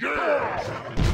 Yeah!